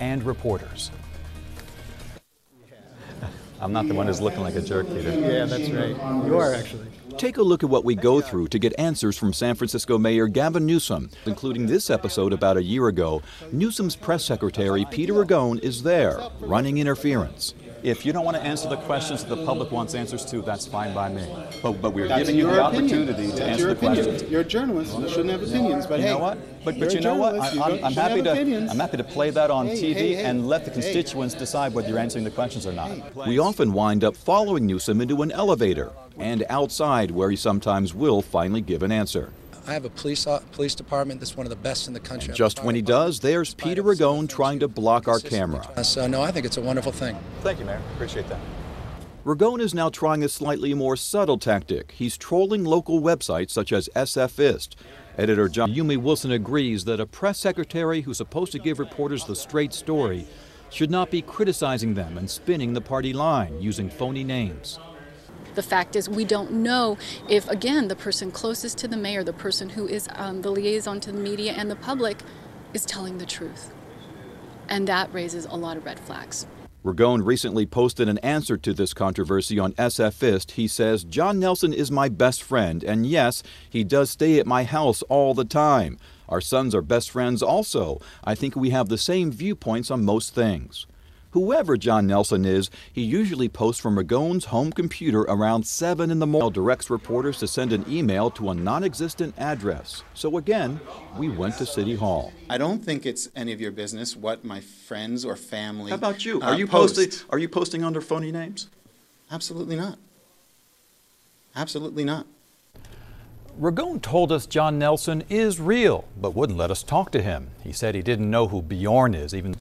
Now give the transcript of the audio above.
and reporters. I'm not the one who's looking like a jerk, Peter. Yeah, that's right. You are actually. Take a look at what we go through to get answers from San Francisco Mayor Gavin Newsom, including this episode about a year ago. Newsom's press secretary, Peter Ragone, is there, running interference. If you don't want to answer the questions that the public wants answers to, that's fine by me. But, but we're That's giving you the opinion. opportunity to That's answer your the opinion. questions. You're a journalist. You shouldn't have opinions, but You hey, know what? But, but you know what? I, I'm happy to opinions. I'm happy to play that on Hey, TV hey, hey. and let the constituents decide whether you're answering the questions or not. We often wind up following Newsom into an elevator and outside where he sometimes will finally give an answer. I have a police uh, police department that's one of the best in the country. I Just when he does, there's Peter of Ragone trying to block our camera. tried. So no, I think it's a wonderful thing. Thank you, Mayor. Appreciate that. Ragone is now trying a slightly more subtle tactic. He's trolling local websites such as SFist. Editor John Yumi Wilson agrees that a press secretary who's supposed to give reporters the straight story should not be criticizing them and spinning the party line using phony names. The fact is, we don't know if, again, the person closest to the mayor, the person who is um, the liaison to the media and the public, is telling the truth. And that raises a lot of red flags. Ragone recently posted an answer to this controversy on SFist. He says, John Nelson is my best friend, and yes, he does stay at my house all the time. Our sons are best friends also. I think we have the same viewpoints on most things. Whoever John Nelson is, he usually posts from Ragone's home computer around 7 in the morning. Directs reporters to send an email to a non existent address. So again, we went to City Hall. I don't think it's any of your business what my friends or family. How about you? uh, Are you post. posting? Are you posting under phony names? Absolutely not. Absolutely not. Ragone told us John Nelson is real, but wouldn't let us talk to him. He said he didn't know who Bjorn is, even